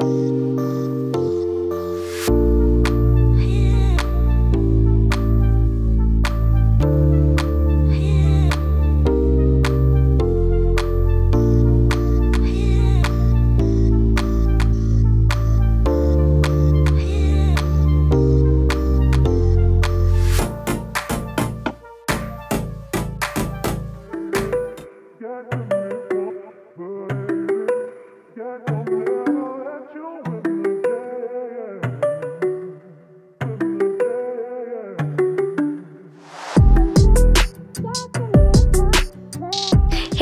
Hey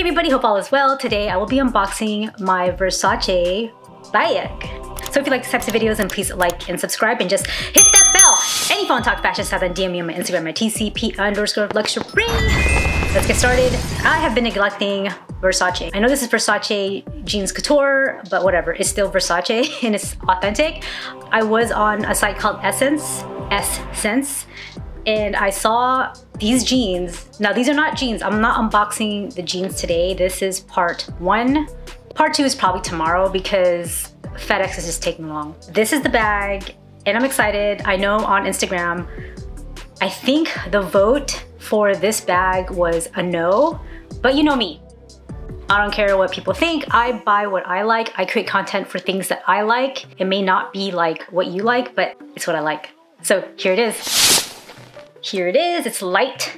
everybody, hope all is well. Today I will be unboxing my Versace bag. So if you like these types of videos, then please like and subscribe and just hit that bell. Any phone talk fashion stuff, then DM me on my Instagram, my TCP underscore luxury. Let's get started. I have been neglecting Versace. I know this is Versace Jeans Couture, but whatever, it's still Versace and it's authentic. I was on a site called SSENSE, SSENSE, and I saw these jeans. Now these are not jeans. I'm not unboxing the jeans today. This is part one. Part two is probably tomorrow because FedEx is just taking long. This is the bag and I'm excited. I know on Instagram, I think the vote for this bag was a no, but you know me. I don't care what people think. I buy what I like. I create content for things that I like. It may not be like what you like, but it's what I like. So here it is. Here it is, it's light.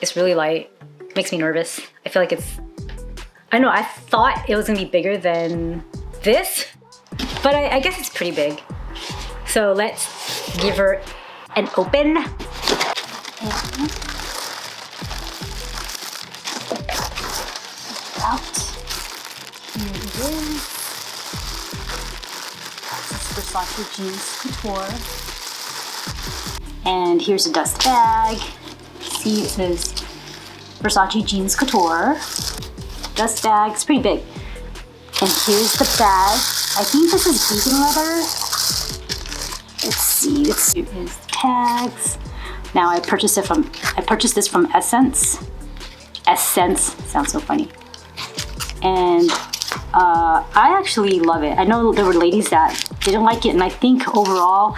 It's really light, makes me nervous. I feel like it's, I don't know, I thought it was gonna be bigger than this, but I, I guess it's pretty big. So let's give her an open. Out. Here it is. This is Versace Jeans Couture. And here's a dust bag. See, it says Versace Jeans Couture. Dust bag, it's pretty big. And here's the bag. I think this is vegan leather. Let's see, let's tags. Now I purchased it from, I purchased this from SSENSE. SSENSE, sounds so funny. And uh, I actually love it. I know there were ladies that didn't like it, and I think overall,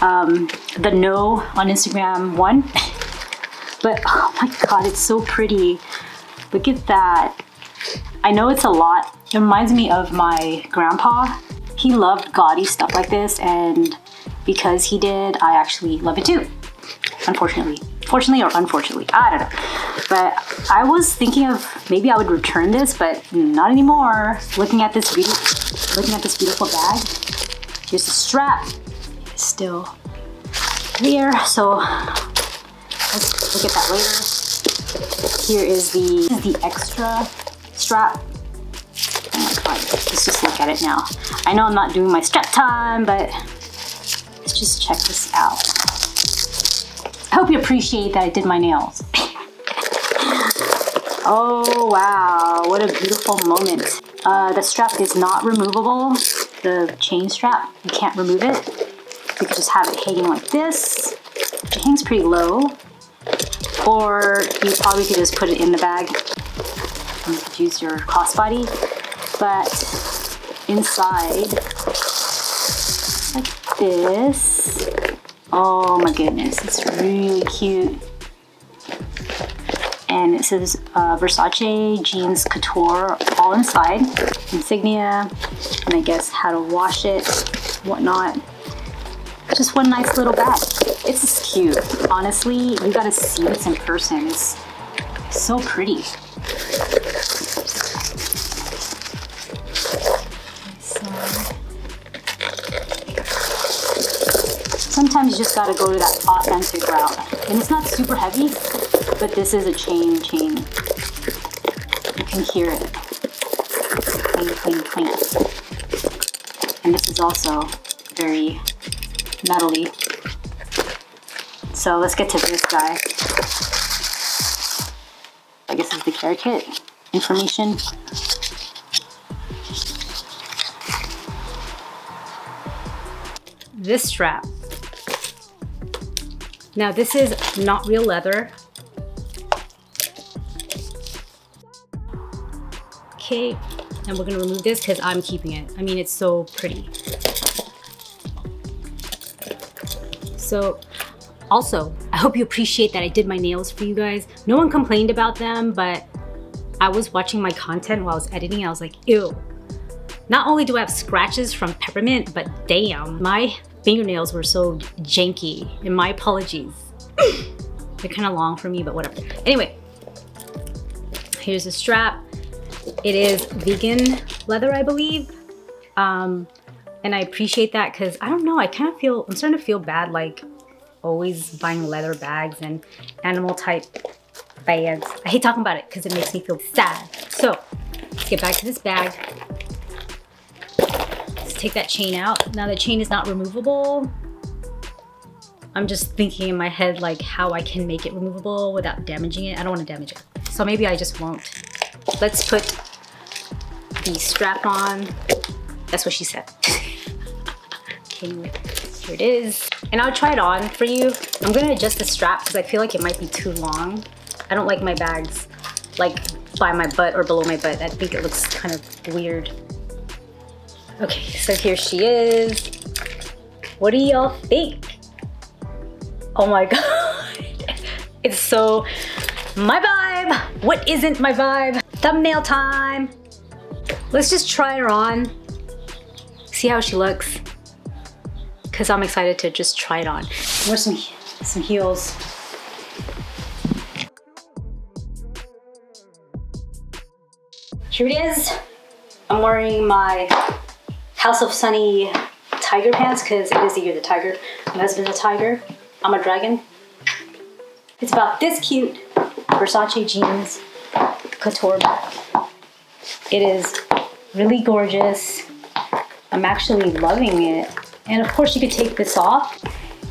um, the no on Instagram one. but oh my god, it's so pretty. Look at that. I know it's a lot. It reminds me of my grandpa. He loved gaudy stuff like this and because he did, I actually love it too. Unfortunately. Fortunately or unfortunately, I don't know. But I was thinking of maybe I would return this, but not anymore. Looking at this beautiful, looking at this beautiful bag. Here's the strap. It's still there, so let's look at that later. Here is the, the extra strap. Oh let's just look at it now. I know I'm not doing my strap time, but let's just check this out. I hope you appreciate that I did my nails. oh wow, what a beautiful moment. Uh, the strap is not removable, the chain strap, you can't remove it. You could just have it hanging like this. It hangs pretty low. Or you probably could just put it in the bag you could use your crossbody. But inside, like this, Oh my goodness, it's really cute. And it says uh, Versace Jeans Couture all inside. Insignia, and I guess how to wash it, whatnot. Just one nice little bag. It's cute. Honestly, you gotta see this in person. It's so pretty. sometimes you just gotta go to that authentic route. And it's not super heavy, but this is a chain chain. You can hear it. Cling, cling, cling. And this is also very metally. So let's get to this guy. I guess it's the care kit information. This strap now this is not real leather. Okay, and we're gonna remove this because I'm keeping it. I mean, it's so pretty. So also, I hope you appreciate that I did my nails for you guys. No one complained about them, but I was watching my content while I was editing I was like, ew. Not only do I have scratches from peppermint, but damn, my fingernails were so janky, and my apologies. They're kind of long for me, but whatever. Anyway, here's the strap. It is vegan leather, I believe. Um, and I appreciate that because I don't know, I kind of feel, I'm starting to feel bad like always buying leather bags and animal type bags. I hate talking about it because it makes me feel sad. So let's get back to this bag. Let's take that chain out. Now the chain is not removable. I'm just thinking in my head like how I can make it removable without damaging it. I don't want to damage it. So maybe I just won't. Let's put the strap on. That's what she said. Here it is. And I'll try it on for you. I'm gonna adjust the strap because I feel like it might be too long. I don't like my bags like by my butt or below my butt. I think it looks kind of weird. Okay, so here she is. What do y'all think? Oh my God. It's so my vibe. What isn't my vibe? Thumbnail time. Let's just try her on. See how she looks because I'm excited to just try it on. Wear some, some heels. Here it is. I'm wearing my House of Sunny tiger pants because it is the year the tiger. My husband's a tiger. I'm a dragon. It's about this cute Versace jeans couture bag. It is really gorgeous. I'm actually loving it. And of course you could take this off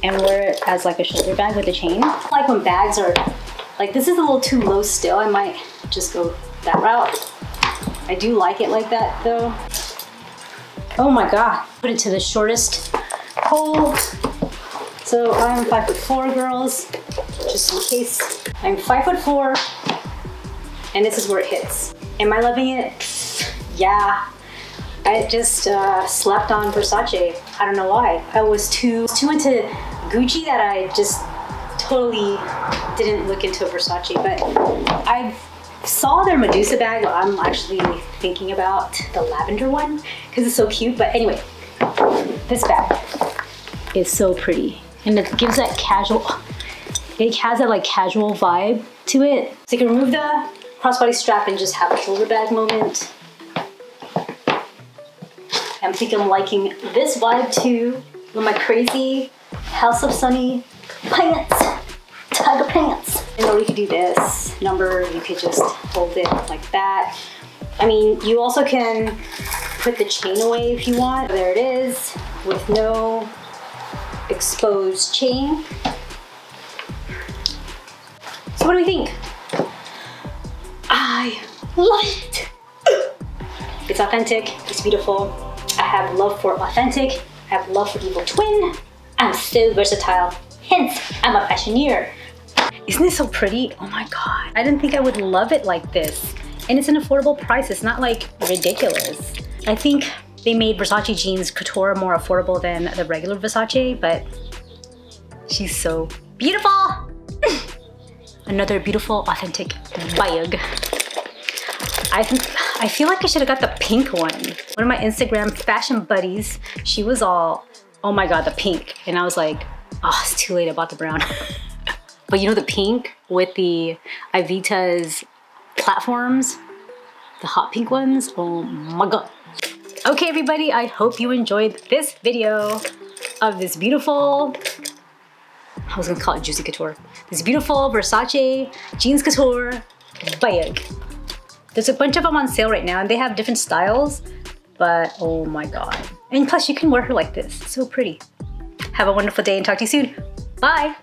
and wear it as like a shoulder bag with a chain. Like when bags are, like this is a little too low still, I might just go that route. I do like it like that though. Oh my God, put it to the shortest hole. So I'm five foot four girls, just in case. I'm five foot four and this is where it hits. Am I loving it? Yeah, I just uh, slept on Versace. I don't know why. I was too too into Gucci that I just totally didn't look into Versace. But I saw their Medusa bag. I'm actually thinking about the lavender one because it's so cute. But anyway, this bag is so pretty and it gives that casual. It has that like casual vibe to it. So you can remove the crossbody strap and just have a shoulder bag moment. I'm thinking I'm liking this vibe too. With my crazy House of Sunny pants, tiger pants. And then we could do this number, you could just hold it like that. I mean, you also can put the chain away if you want. There it is, with no exposed chain. So what do we think? I love it. It's authentic, it's beautiful. I have love for authentic, I have love for evil twin. I'm so versatile, hence I'm a fashioneer. Isn't this so pretty? Oh my God. I didn't think I would love it like this. And it's an affordable price. It's not like ridiculous. I think they made Versace jeans couture more affordable than the regular Versace, but she's so beautiful. Another beautiful, authentic bag. I I feel like I should have got the pink one. One of my Instagram fashion buddies, she was all, oh my God, the pink. And I was like, oh, it's too late, I bought the brown. but you know the pink with the Ivita's platforms? The hot pink ones? Oh my God. Okay, everybody, I hope you enjoyed this video of this beautiful, I was gonna call it Juicy Couture. This beautiful Versace Jeans Couture bag. There's a bunch of them on sale right now and they have different styles, but oh my God. And plus you can wear her like this, it's so pretty. Have a wonderful day and talk to you soon. Bye.